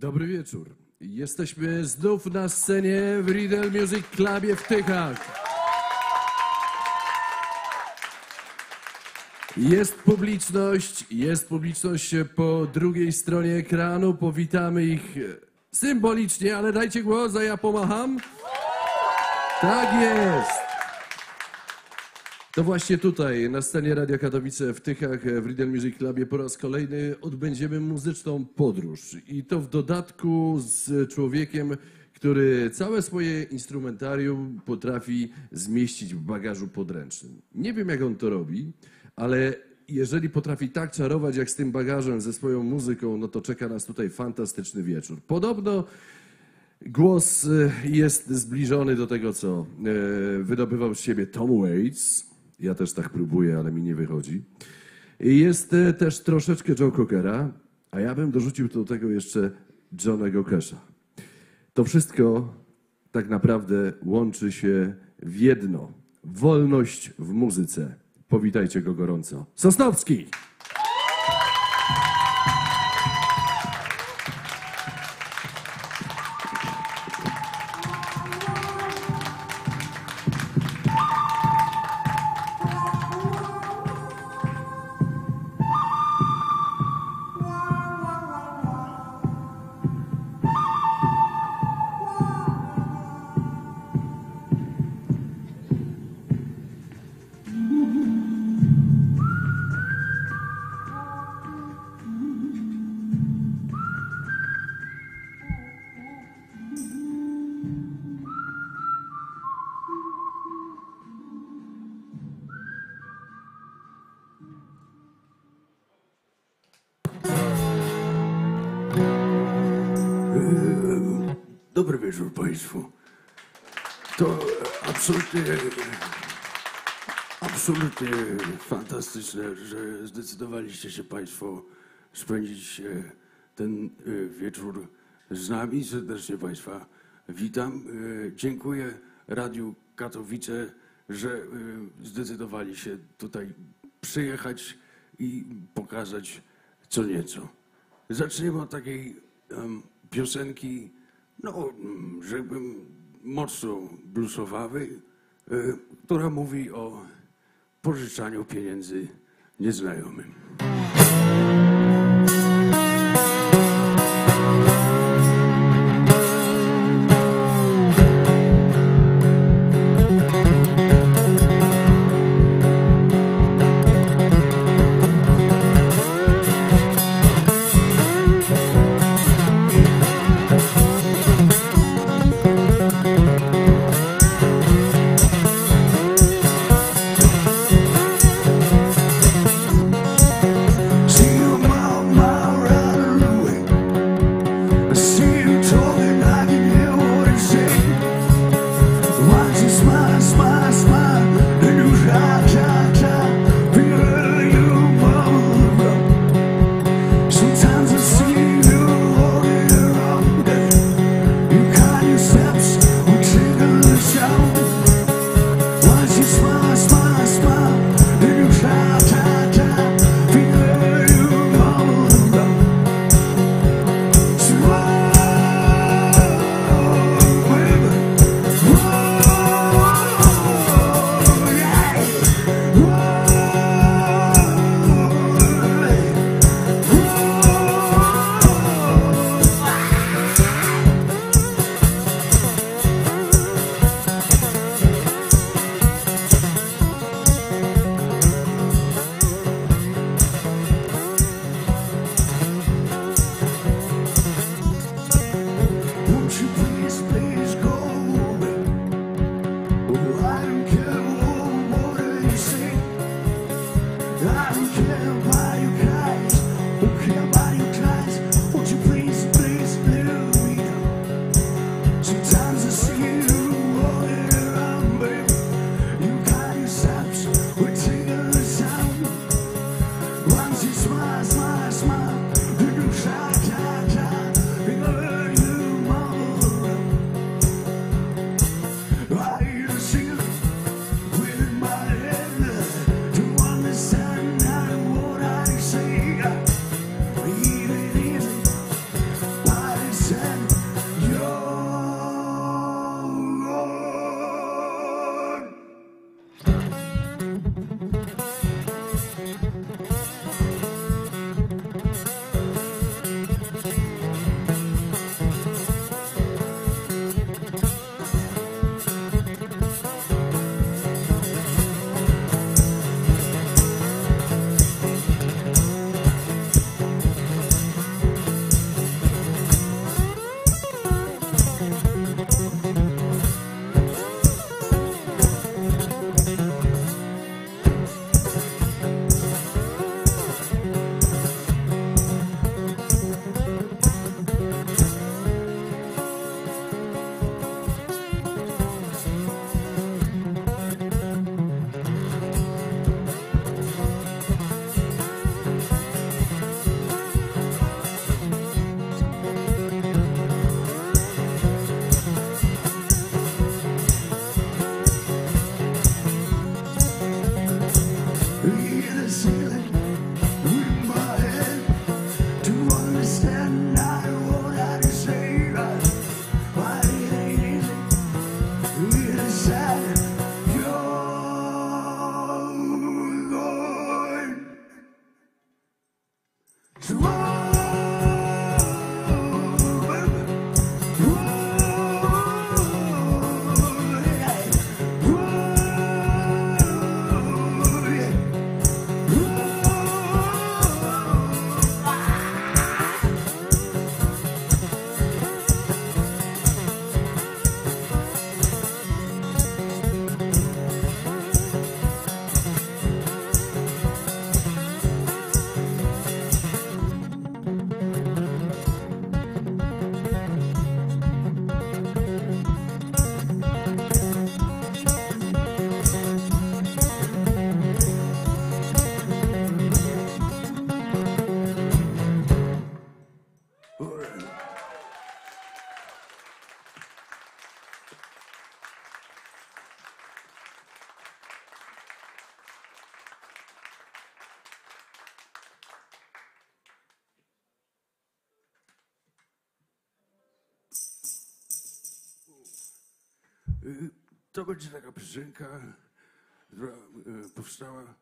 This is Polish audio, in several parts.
Dobry wieczór. Jesteśmy znów na scenie w Riddle Music Clubie w Tychach. Jest publiczność, jest publiczność po drugiej stronie ekranu. Powitamy ich symbolicznie, ale dajcie głos, a ja pomacham. Tak jest. To właśnie tutaj, na scenie Radia Katowice w Tychach, w Riddle Music Clubie po raz kolejny odbędziemy muzyczną podróż. I to w dodatku z człowiekiem, który całe swoje instrumentarium potrafi zmieścić w bagażu podręcznym. Nie wiem, jak on to robi, ale jeżeli potrafi tak czarować jak z tym bagażem, ze swoją muzyką, no to czeka nas tutaj fantastyczny wieczór. Podobno głos e, jest zbliżony do tego, co e, wydobywał z siebie Tom Waits. Ja też tak próbuję, ale mi nie wychodzi. Jest e, też troszeczkę Joe Cockera, a ja bym dorzucił do tego jeszcze Johnego Casha. To wszystko tak naprawdę łączy się w jedno. Wolność w muzyce. Powitajcie go gorąco. Sosnowski! Fantastyczne, że zdecydowaliście się Państwo spędzić e, ten e, wieczór z nami. Serdecznie Państwa witam. E, Dziękuję Radiu Katowice, że zdecydowali się tutaj przyjechać i pokazać co nieco. Zaczniemy od takiej piosenki, no, rzekłbym, mocno bluesowawej, e, która mówi o pożyczaniu pieniędzy nieznajomym. To będzie taka piosenka, która y, powstała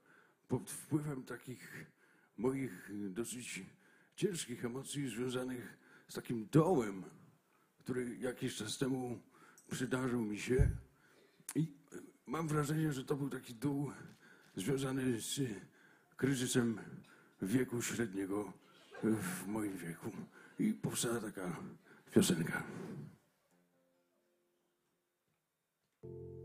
pod wpływem takich moich dosyć ciężkich emocji związanych z takim dołem, który jakiś czas temu przydarzył mi się. I mam wrażenie, że to był taki dół związany z kryzysem wieku średniego w moim wieku. I powstała taka piosenka. Thank you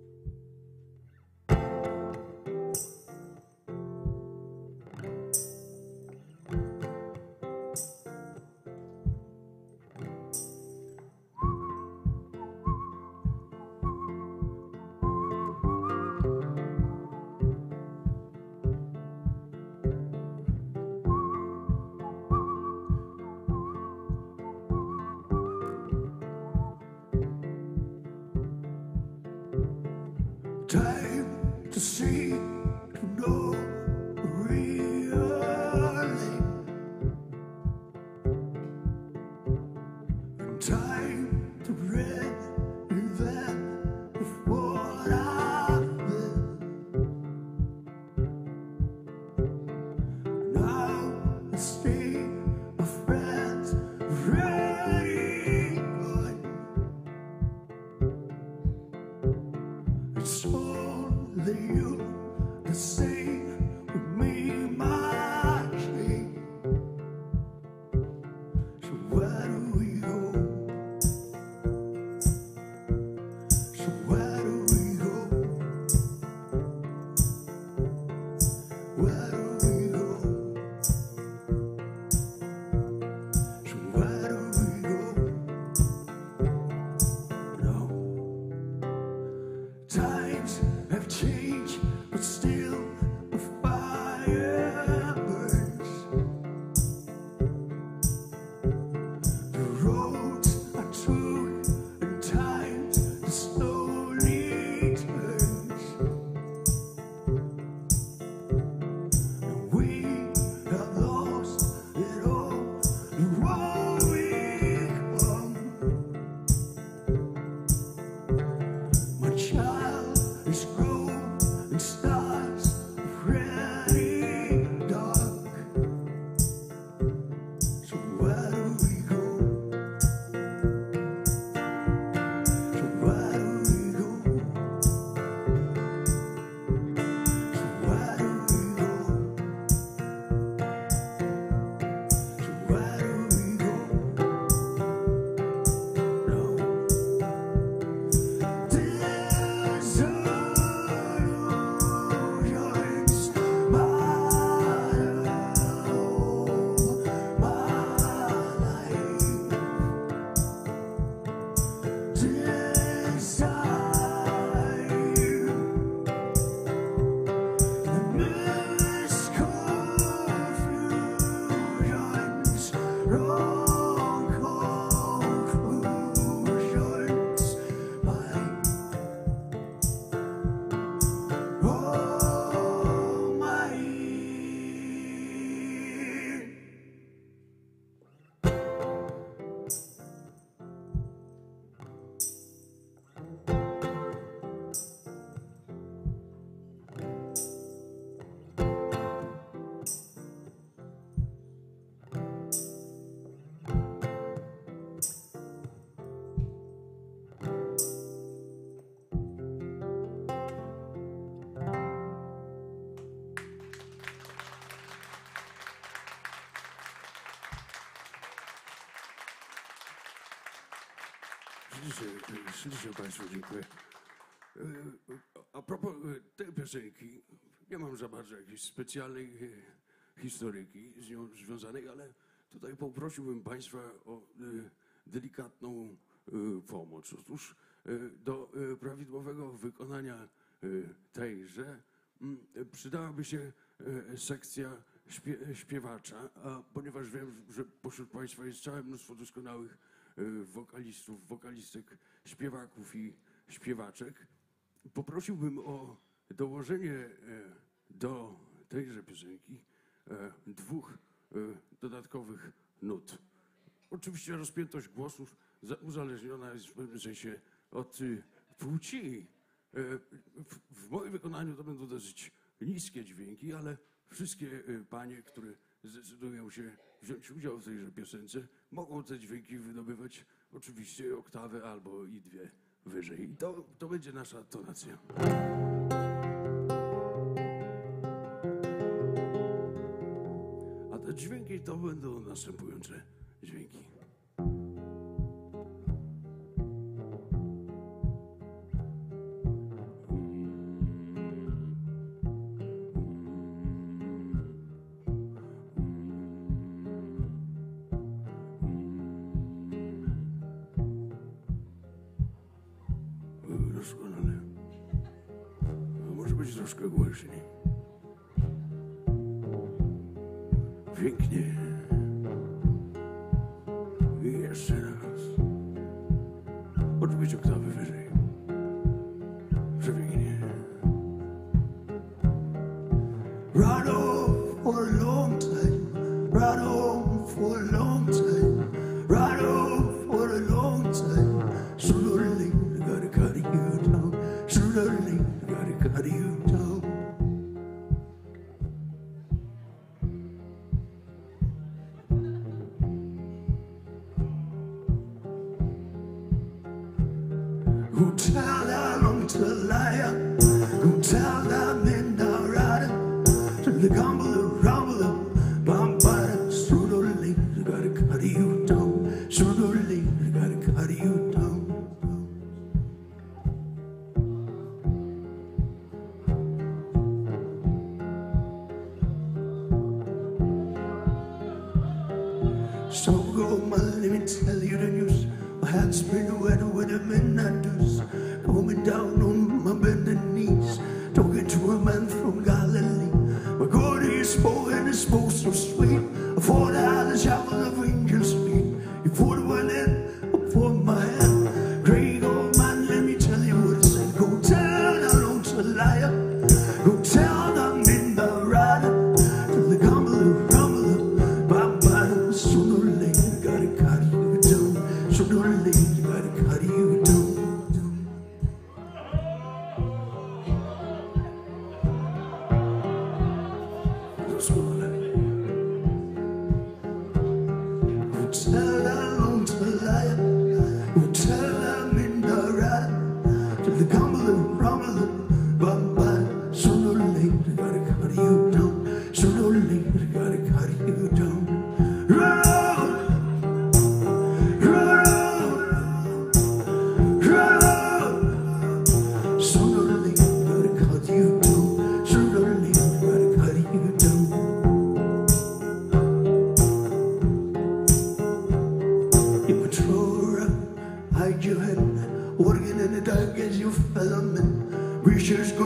It's only you to same. Ślicznie, ślicznie Państwu dziękuję. E, A propos e, tej piosenki, nie mam za bardzo jakiejś specjalnej e, historyki z nią związanej, ale tutaj poprosiłbym Państwa o delikatną pomoc. Otóż do prawidłowego wykonania tejże przydałaby się sekcja śpie, śpiewacza, a ponieważ wiem, że pośród Państwa jest całe mnóstwo doskonałych Y, wokalistów, wokalistek, śpiewaków i śpiewaczek. Poprosiłbym o dołożenie e, do tejże piosenki e, dwóch e, dodatkowych nut. Oczywiście rozpiętość głosów uzależniona jest w pewnym sensie od y, płci. W moim wykonaniu to będą dosyć niskie dźwięki, ale wszystkie panie, które zdecydują się wziąć udział w tejże piosence, mogą te dźwięki wydobywać oczywiście oktawę albo i dwie wyżej. To, to będzie nasza tonacja. A te dźwięki to będą następujące dźwięki. troszkę głośniej. Pięknie. I jeszcze raz. Odbić oktawy.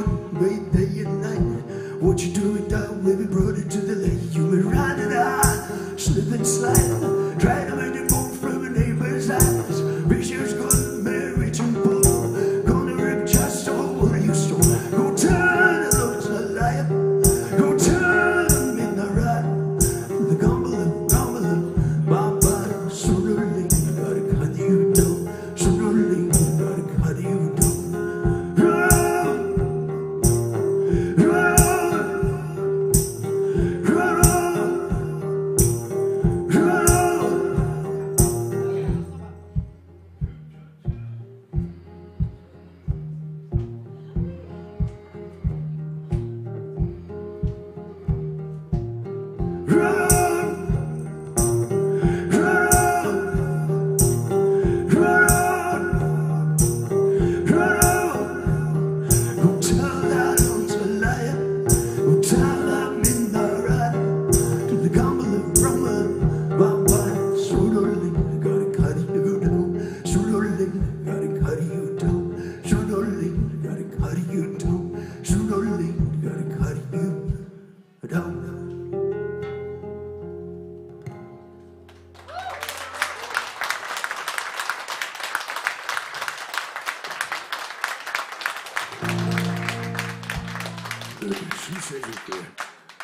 one way, day and night. What you do without, baby, brought it to the lake. You may ride.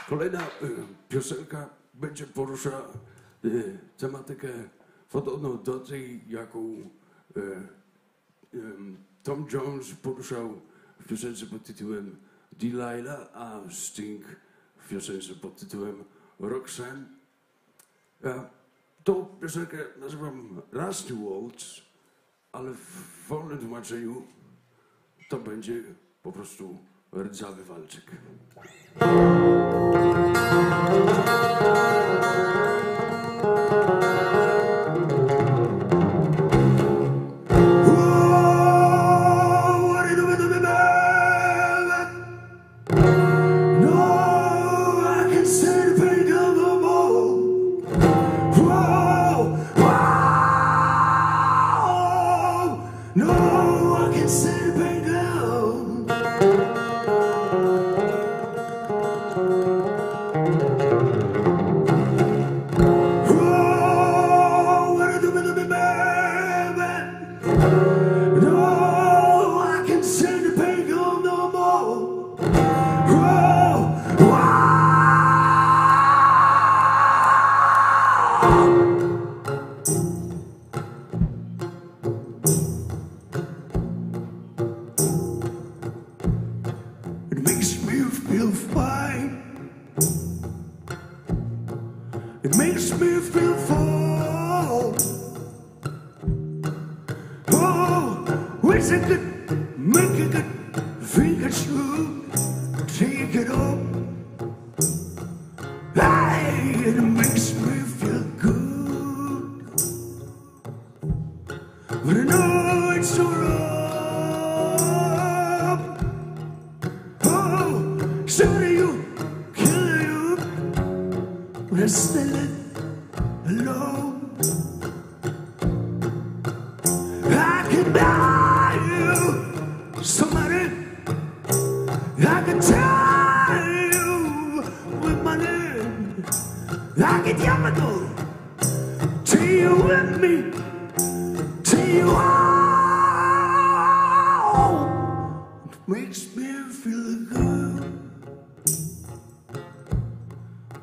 Kolejna y, piosenka będzie poruszała y, tematykę podobną do tej, jaką y, Tom Jones poruszał w piosence pod tytułem Delilah, a Sting w piosence pod tytułem Roxanne. Ja tą piosenkę nazywam Rusty Waltz, ale w wolnym tłumaczeniu to będzie po prostu rdzawy walczyk.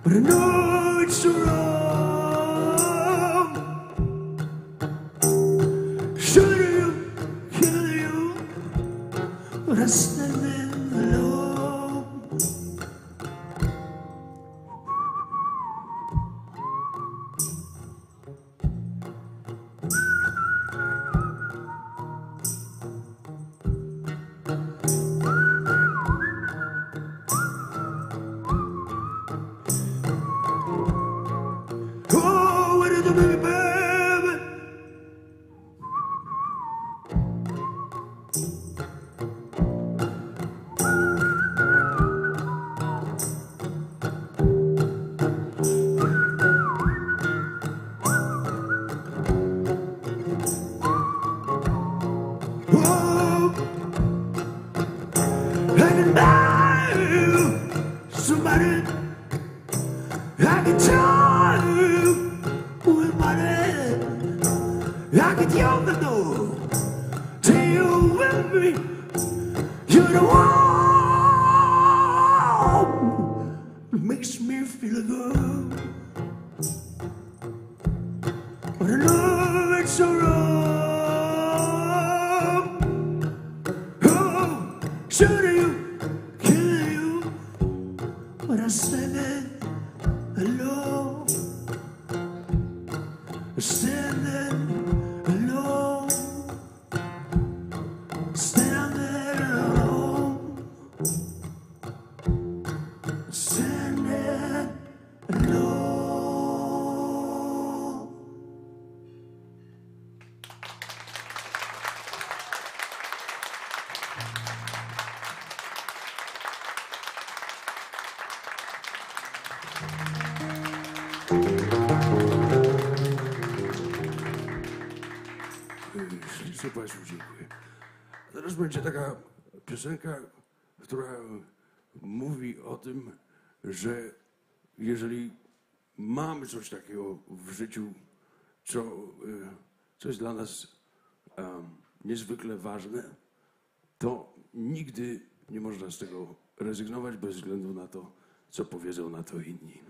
But I know it's wrong. Piosenka, która mówi o tym, że jeżeli mamy coś takiego w życiu, co, y, co jest dla nas em, niezwykle ważne, to nigdy nie można z tego rezygnować bez względu na to, co powiedzą na to inni.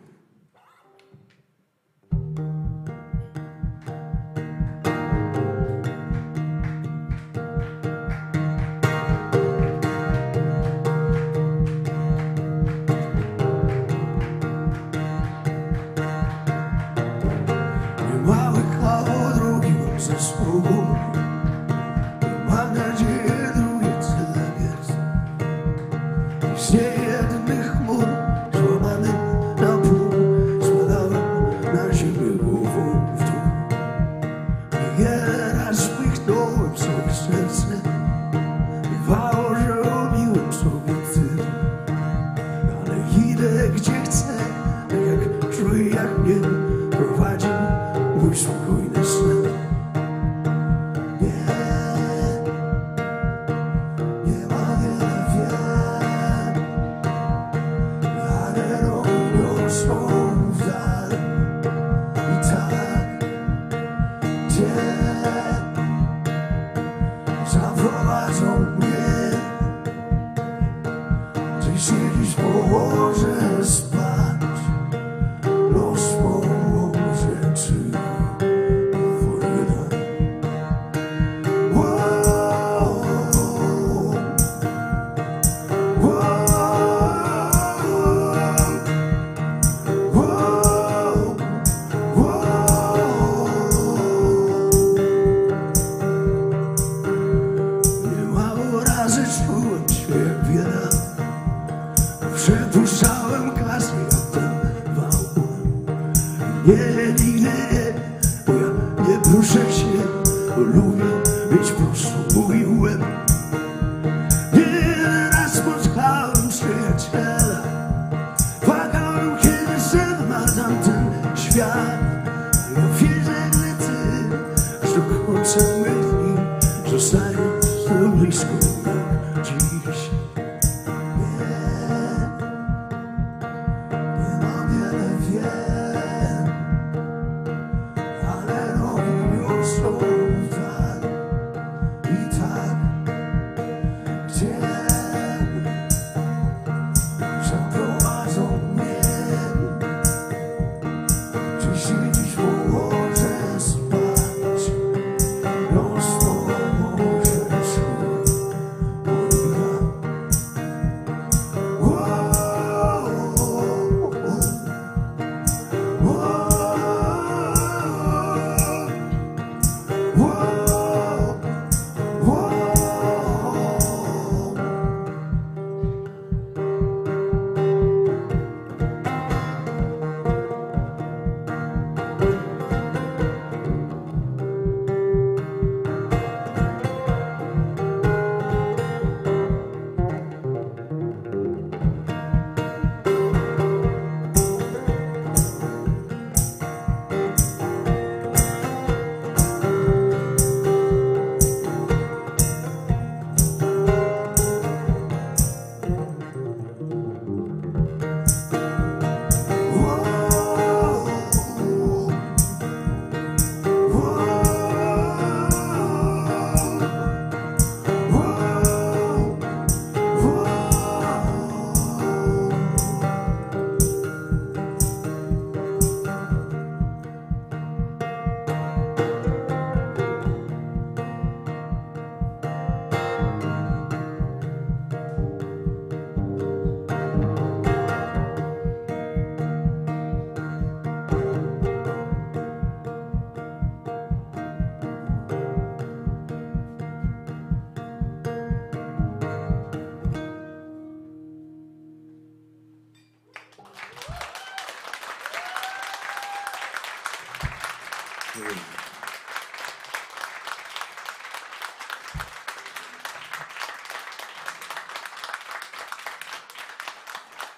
Dziękuję.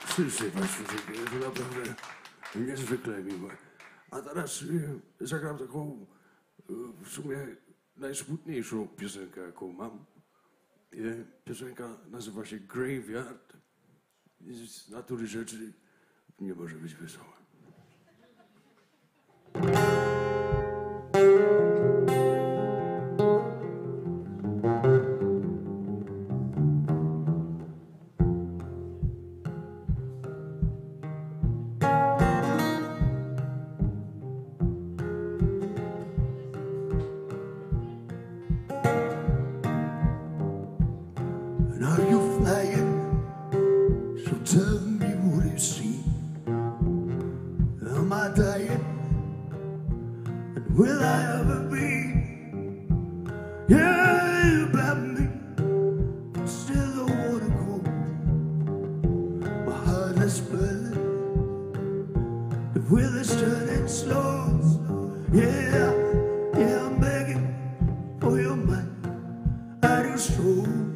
Wszyscy Państwu dziękuję. To naprawdę niezwykle miłe. A teraz y, zagram taką y, w sumie najsmutniejszą piosenkę, jaką mam. Y, piosenka nazywa się Graveyard. Z natury rzeczy nie może być wesoła. will I do roll.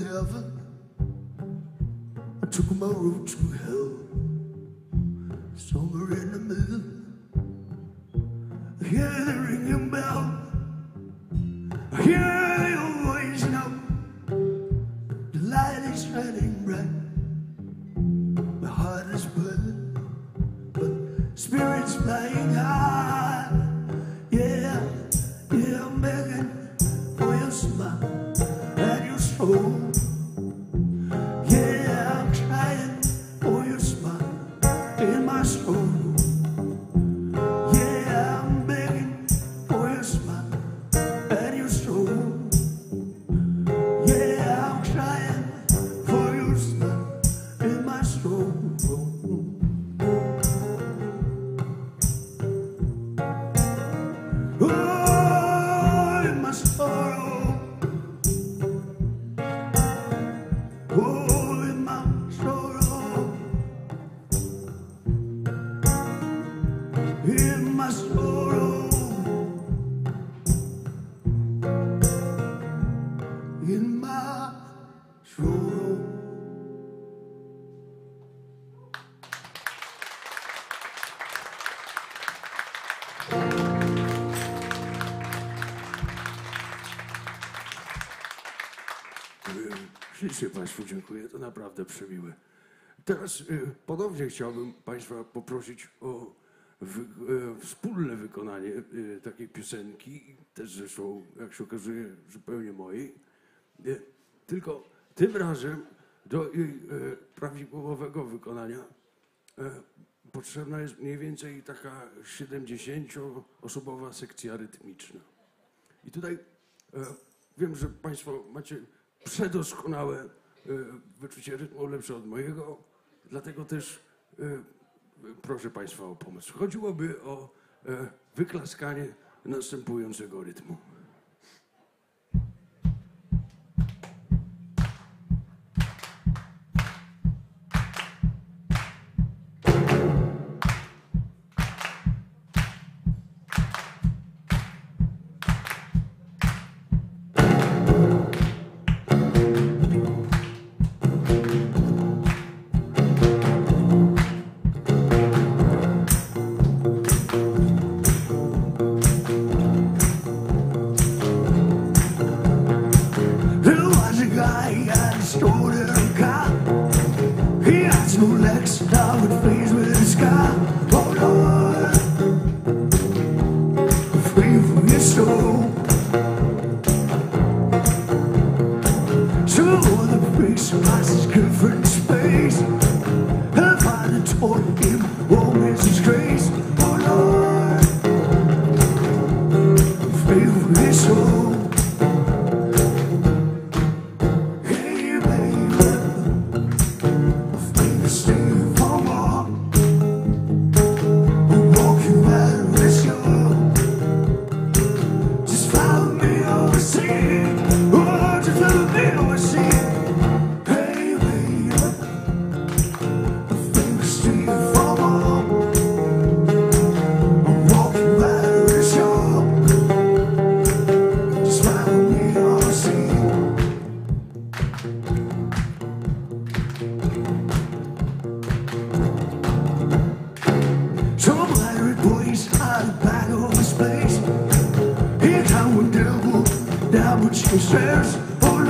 heaven. I took my road to hell. Ślicznie Państwu dziękuję, to naprawdę przemiłe. Teraz y, ponownie chciałbym Państwa poprosić o wy, y, wspólne wykonanie y, takiej piosenki, też zresztą, jak się okazuje, zupełnie mojej. Y, tylko tym razem do jej prawidłowego wykonania e, potrzebna jest mniej więcej taka 70-osobowa sekcja rytmiczna. I tutaj e, wiem, że Państwo macie przedoskonałe y, wyczucie rytmu, lepsze od mojego. Dlatego też y, proszę Państwa o pomoc. Chodziłoby o y, wyklaskanie następującego rytmu.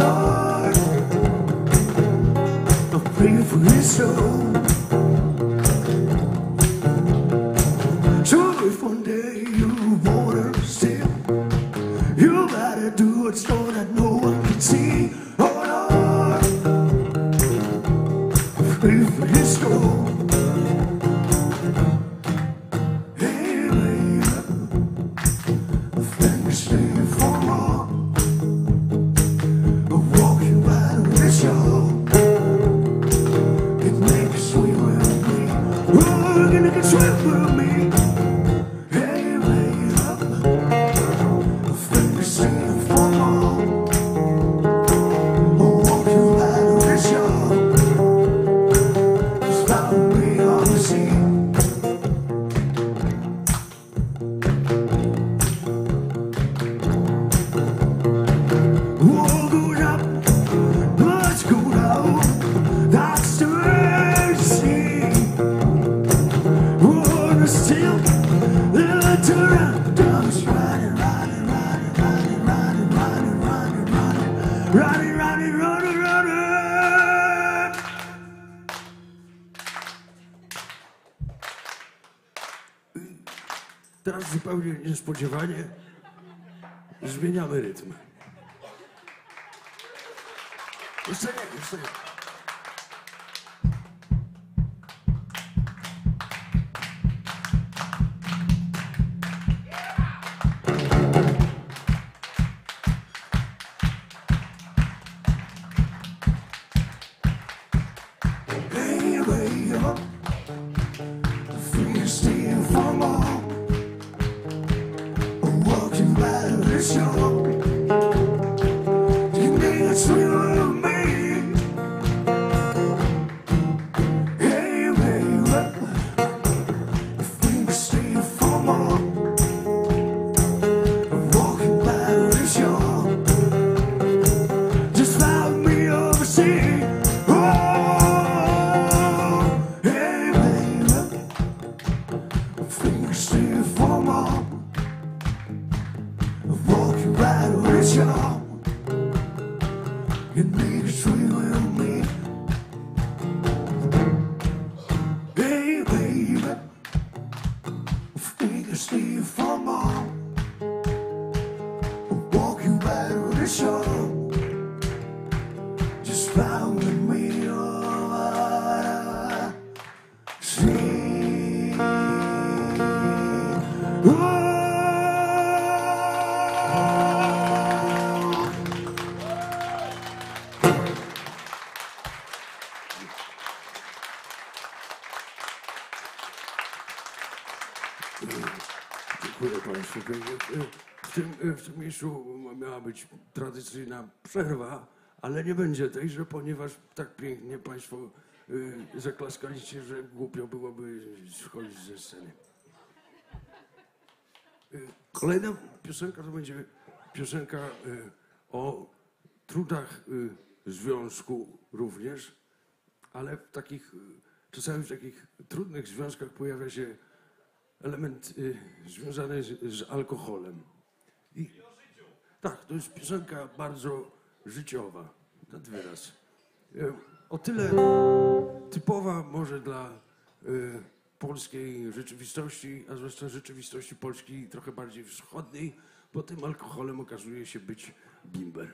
Lord, I for his soul. So if one day you wanna steal, you gotta do it so Teraz zupełnie niespodziewanie zmieniamy rytm. Jeszcze nie, jeszcze nie. Goede ik vind eh, eh, eh, het meer zo miała być tradycyjna przerwa, ale nie będzie tejże, ponieważ tak pięknie Państwo y, zaklaskaliście, że głupio byłoby schodzić ze sceny. Y, Kolejna piosenka to będzie piosenka y, o trudach y, związku również, ale w takich, czasami w takich trudnych związkach pojawia się element związany z, z alkoholem. I, tak, to jest piosenka bardzo życiowa, ten wyraz. Y, o tyle typowa może dla y, polskiej rzeczywistości, a zwłaszcza rzeczywistości polskiej trochę bardziej wschodniej, bo tym alkoholem okazuje się być bimber.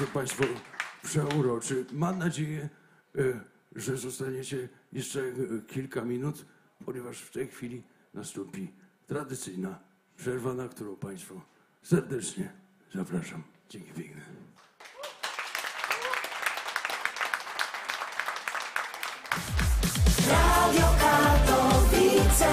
jesteście Państwo przeuroczy. Mam nadzieję, e, że zostaniecie jeszcze e, kilka minut, ponieważ w tej chwili nastąpi tradycyjna przerwa, na którą Państwo serdecznie zapraszam. Dzięki piękne. Radio Katowice.